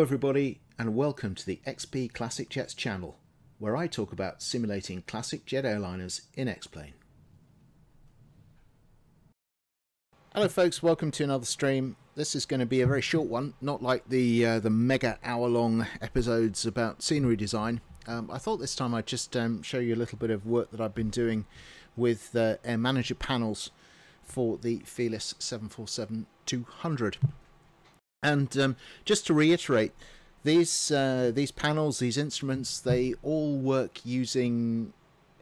Hello everybody and welcome to the XP Classic Jets channel where I talk about simulating classic jet airliners in X-Plane. Hello folks, welcome to another stream. This is going to be a very short one, not like the uh, the mega hour long episodes about scenery design. Um, I thought this time I'd just um, show you a little bit of work that I've been doing with uh, Air Manager panels for the Felis 747-200. And um, just to reiterate, these uh, these panels, these instruments, they all work using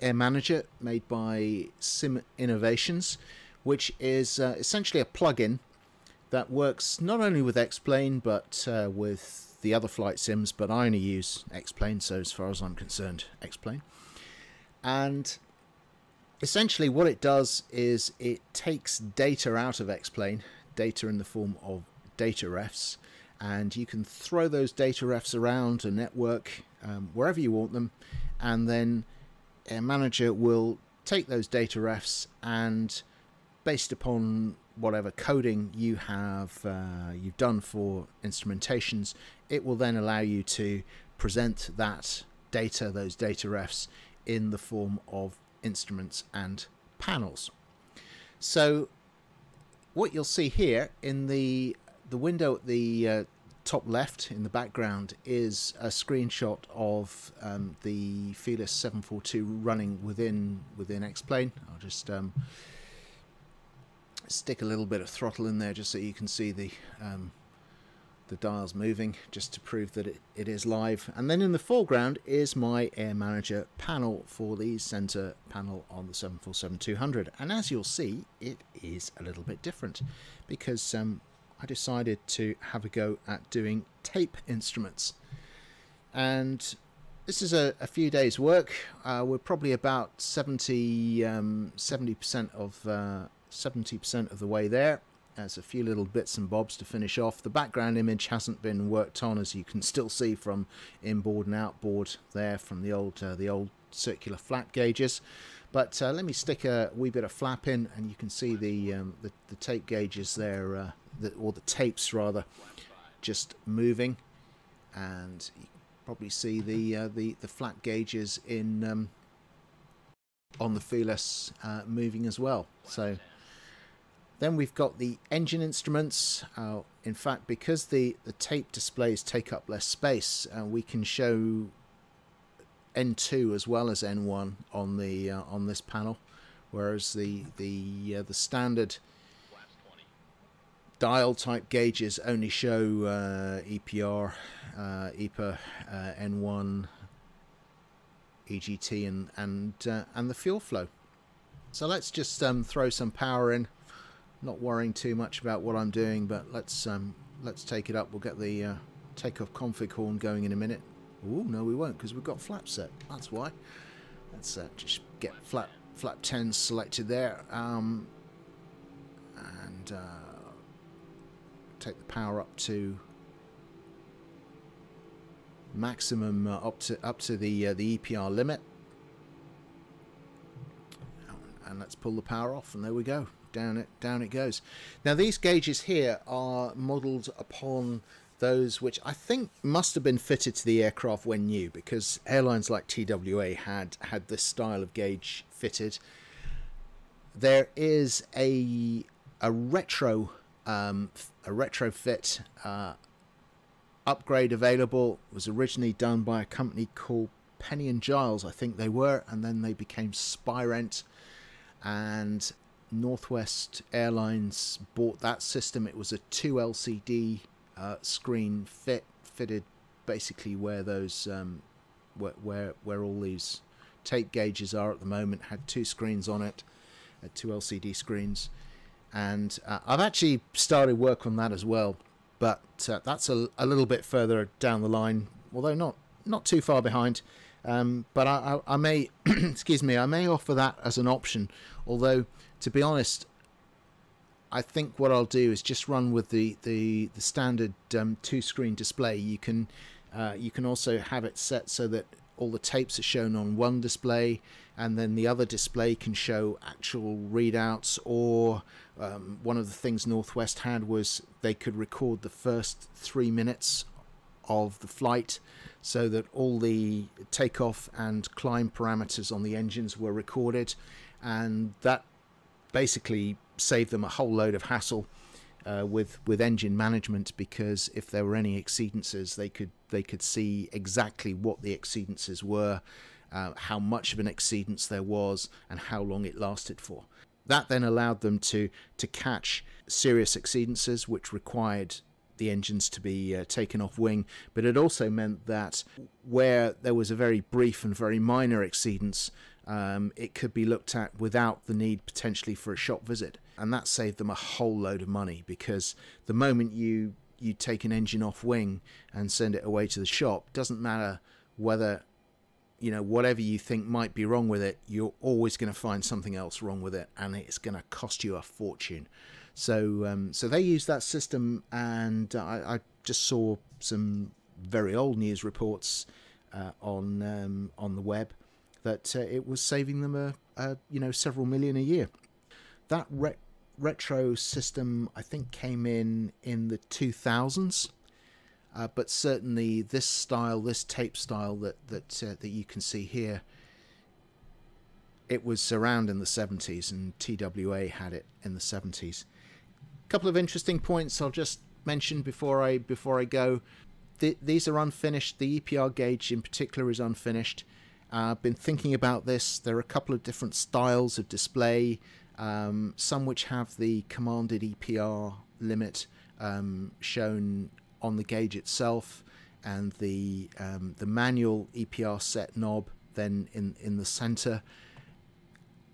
Air Manager made by Sim Innovations, which is uh, essentially a plugin that works not only with X-Plane but uh, with the other flight sims. But I only use X-Plane, so as far as I'm concerned, X-Plane. And essentially, what it does is it takes data out of X-Plane, data in the form of data refs and you can throw those data refs around a network um, wherever you want them and then Air Manager will take those data refs and based upon whatever coding you have uh, you've done for instrumentations it will then allow you to present that data those data refs in the form of instruments and panels. So what you'll see here in the the window at the uh, top left in the background is a screenshot of um, the Felis 742 running within within X-Plane. I'll just um, stick a little bit of throttle in there just so you can see the um, the dials moving just to prove that it, it is live and then in the foreground is my air manager panel for the center panel on the 747-200 and as you'll see it is a little bit different because um, I decided to have a go at doing tape instruments. And this is a, a few days work. Uh, we're probably about 70 um, 70% of 70% uh, of the way there. There's a few little bits and bobs to finish off. The background image hasn't been worked on, as you can still see from inboard and outboard there from the old uh, the old circular flap gauges. But uh, let me stick a wee bit of flap in, and you can see the um, the, the, tape gauges there uh, the, or the tapes rather, just moving, and you probably see the uh, the the flap gauges in um, on the Felis uh, moving as well. So then we've got the engine instruments. Uh, in fact, because the the tape displays take up less space, uh, we can show N2 as well as N1 on the uh, on this panel, whereas the the uh, the standard dial type gauges only show uh, EPR, uh, EPA, uh, N1, EGT, and and uh, and the fuel flow. So let's just um, throw some power in. Not worrying too much about what I'm doing, but let's um, let's take it up. We'll get the uh, takeoff config horn going in a minute. Oh no, we won't because we've got flap set. That's why. Let's uh, just get flap flap 10 selected there, um, and take the power up to maximum uh, up to up to the uh, the EPR limit. And let's pull the power off and there we go. Down it down it goes. Now these gauges here are modeled upon those which I think must have been fitted to the aircraft when new because airlines like TWA had had this style of gauge fitted. There is a a retro um, a retrofit uh, upgrade available. It was originally done by a company called Penny and Giles, I think they were, and then they became Spirent. And Northwest Airlines bought that system. It was a two LCD uh, screen fit fitted basically where those um, where, where where all these tape gauges are at the moment. Had two screens on it, two LCD screens and uh, I've actually started work on that as well. But uh, that's a, a, little bit further down the line, although not not too far behind. Um, but I, I, I may, excuse me, I may offer that as an option. Although, to be honest, I think what I'll do is just run with the the, the standard um, two screen display. You can uh, you can also have it set so that all the tapes are shown on one display and then the other display can show actual readouts or um, one of the things Northwest had was they could record the first three minutes of the flight so that all the takeoff and climb parameters on the engines were recorded. And that basically saved them a whole load of hassle uh, with with engine management because if there were any exceedances they could they could see exactly what the exceedances were uh, how much of an exceedance there was and how long it lasted for that then allowed them to to catch serious exceedances which required the engines to be uh, taken off wing, but it also meant that where there was a very brief and very minor exceedance, um, it could be looked at without the need potentially for a shop visit, and that saved them a whole load of money because the moment you you take an engine off wing and send it away to the shop, doesn't matter whether you know whatever you think might be wrong with it, you're always going to find something else wrong with it, and it's going to cost you a fortune. So um, so they use that system, and I, I, just saw some very old news reports uh, on um, on the web that uh, it was saving them a, a, you know several million a year. That re- retro system I think came in in the 2000s. Uh, but certainly this style, this tape style that that uh, that you can see here, it was around in the 70s, and TWA had it in the 70s A couple of interesting points I'll just mention before I before I go. Th- these are unfinished. The EPR gauge in particular is unfinished. Uh, I've been thinking about this. There are a couple of different styles of display. Um, some which have the commanded EPR limit um, shown on the gauge itself, and the um, the manual EPR set knob then in in the center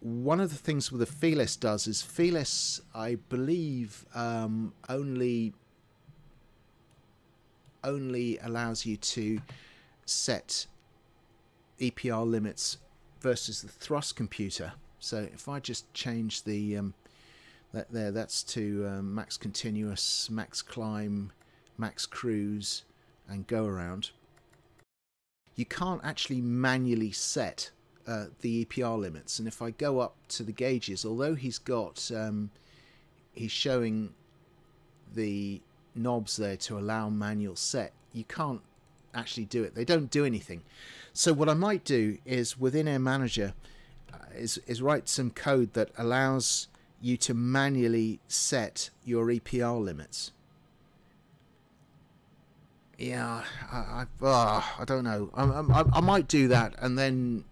one of the things with the Felis does is Felis, I believe, um, only only allows you to set EPR limits versus the thrust computer. So if I just change the um, that there, that's to um, max continuous, max climb, max cruise, and go around. You can't actually manually set uh, the EPR limits. And if I go up to the gauges, although he's got, um, he's showing the knobs there to allow manual set, you can't actually do it. They don't do anything. So what I might do is within Air Manager uh, is, is write some code that allows you to manually set your EPR limits. Yeah, I, I, oh, I don't know. I, I, I might do that and then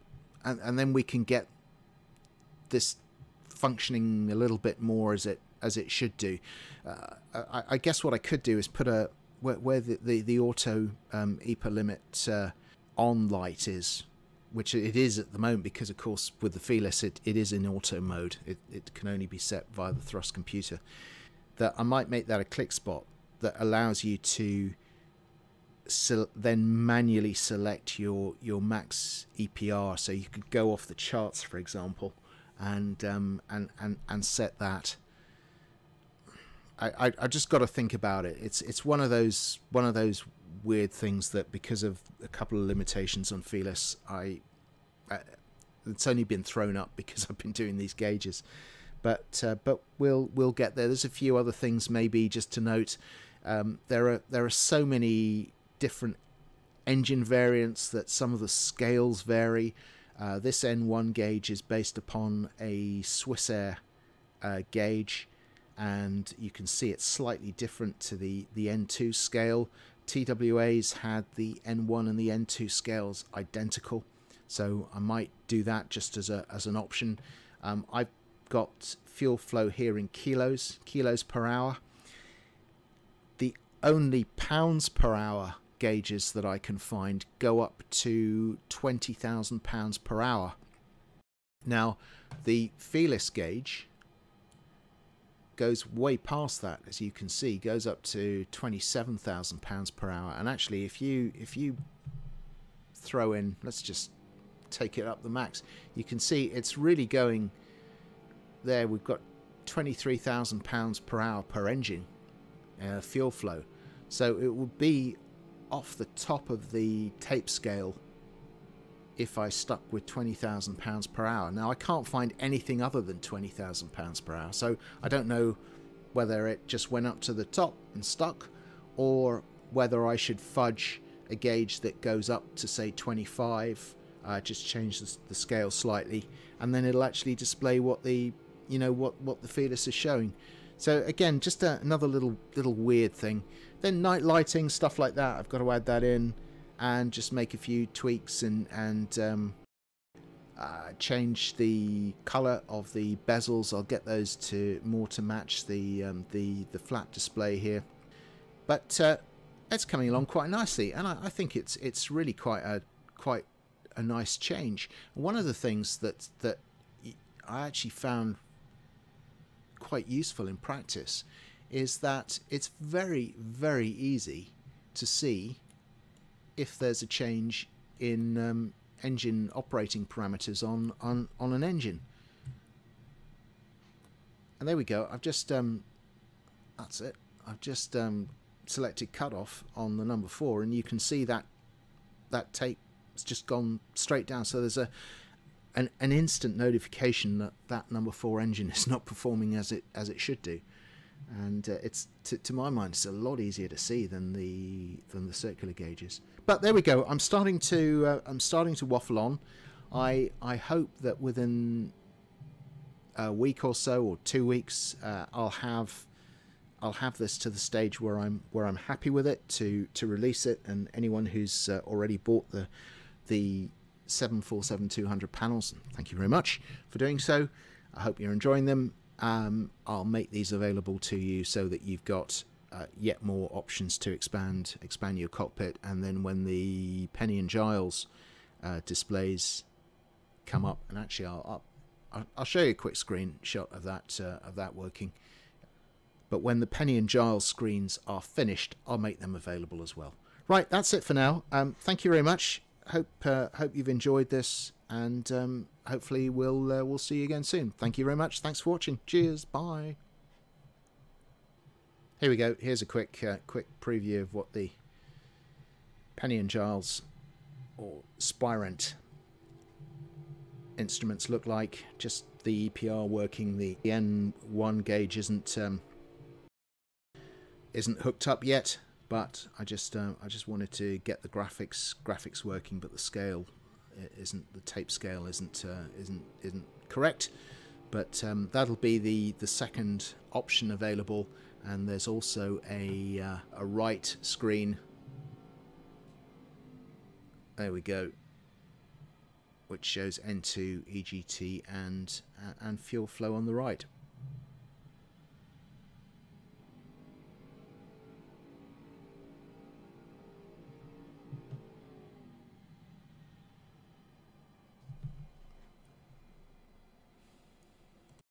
and, and then we can get this functioning a little bit more as it as it should do. Uh, I, I, guess what I could do is put a where, where the, the, the auto um, EPA limit uh, on light is, which it is at the moment because of course with the Felis it, it is in auto mode. It, it can only be set via the thrust computer. That I might make that a click spot that allows you to so then manually select your your max EPR. So you could go off the charts, for example, and um, and and and set that. I, I, just got to think about it. It's it's one of those one of those weird things that because of a couple of limitations on Felis, I, I it's only been thrown up because I've been doing these gauges, but uh, but we'll we'll get there. There's a few other things maybe just to note. Um, there are there are so many different engine variants that some of the scales vary. Uh, this N1 gauge is based upon a Swissair uh, gauge and you can see it's slightly different to the, the N2 scale. TWA's had the N1 and the N2 scales identical, so I might do that just as, a, as an option. Um, I've got fuel flow here in kilos, kilos per hour. The only pounds per hour gauges that I can find go up to £20,000 per hour. Now, the Felis gauge goes way past that, as you can see, goes up to £27,000 per hour. And actually, if you if you throw in, let's just take it up the max, you can see it's really going there. We've got £23,000 per hour per engine uh, fuel flow. So it would be off the top of the tape scale if I stuck with £20,000 per hour. Now, I can't find anything other than £20,000 per hour, so I don't know whether it just went up to the top and stuck or whether I should fudge a gauge that goes up to say 25 uh, just change the, the, scale slightly and then it'll actually display what the you know what what the Felis is showing. So again just a, another little little weird thing then night lighting stuff like that I've got to add that in and just make a few tweaks and and um, uh, change the color of the bezels I'll get those to more to match the um, the the flat display here but uh, it's coming along quite nicely and I, I think it's it's really quite a quite a nice change. One of the things that that I actually found quite useful in practice is that it's very very easy to see if there's a change in um, engine operating parameters on, on on an engine. And there we go. I've just um, that's it. I've just um, selected cutoff on the number four, and you can see that that tape has just gone straight down. So there's a an, an instant notification that that number four engine is not performing as it as it should do, and uh, it's to, to my mind it's a lot easier to see than the than the circular gauges. But there we go. I'm starting to uh, I'm starting to waffle on. I I hope that within a week or so or two weeks uh, I'll have I'll have this to the stage where I'm where I'm happy with it to to release it and anyone who's uh, already bought the the 747-200 panels. Thank you very much for doing so. I hope you're enjoying them. Um, I'll make these available to you so that you've got uh, yet more options to expand expand your cockpit. And then when the Penny and Giles uh, displays come up, and actually I'll, I'll, I'll show you a quick screenshot of that uh, of that working. But when the Penny and Giles screens are finished, I'll make them available as well. Right, that's it for now. Um, thank you very much hope uh, hope you've enjoyed this, and um, hopefully we'll uh, we'll see you again soon. Thank you very much. Thanks for watching. Cheers. Bye. Here we go. Here's a quick uh, quick preview of what the Penny and Giles or Spirent instruments look like. Just the EPR working. The N1 gauge isn't um, isn't hooked up yet but I just uh, I just wanted to get the graphics graphics working, but the scale isn't the tape scale isn't uh, isn't isn't correct. But um, that'll be the the second option available, and there's also a uh, a right screen. There we go, which shows N2, EGT, and uh, and fuel flow on the right.